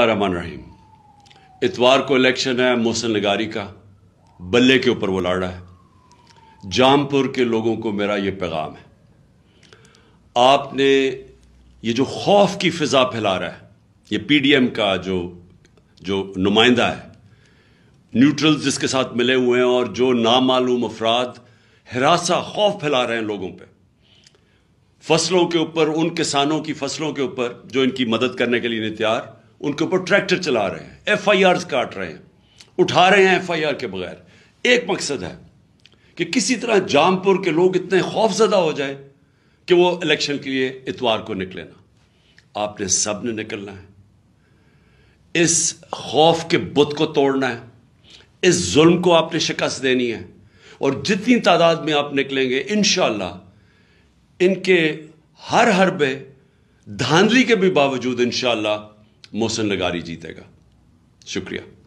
रहमान रहीम इतवार को इलेक्शन है, मोहसिन लगारी का। बल्ले के ऊपर वो लड़ रहा है। जामपुर के लोगों को मेरा ये पैगाम है। आपने ये जो खौफ की फिजा फैला रहा है, ये पीडीएम का जो जो नुमाइंदा है न्यूट्रल्स जिसके साथ मिले हुए हैं और जो नामालूम अफराद हिरासा खौफ फैला रहे हैं लोगों पे। फ़सलों के ऊपर, उन किसानों की फ़सलों के ऊपर जो इनकी मदद करने के लिए तैयार उनके ऊपर ट्रैक्टर चला रहे हैं एफ़ आई आर काट रहे हैं, उठा रहे हैं एफ़ आई आर के बगैर। एक मकसद है कि किसी तरह जामपुर के लोग इतने खौफजदा हो जाए कि वो इलेक्शन के लिए इतवार को निकले ना। आपने सबने निकलना है। इस खौफ के बुत को तोड़ना है। इस जुल्म को आपने शिकस्त देनी है। और जितनी तादाद में आप निकलेंगे इनशाला इनके हर हरबे, धांधली के भी बावजूद इनशाला मोहसिन लगारी जीतेगा। शुक्रिया।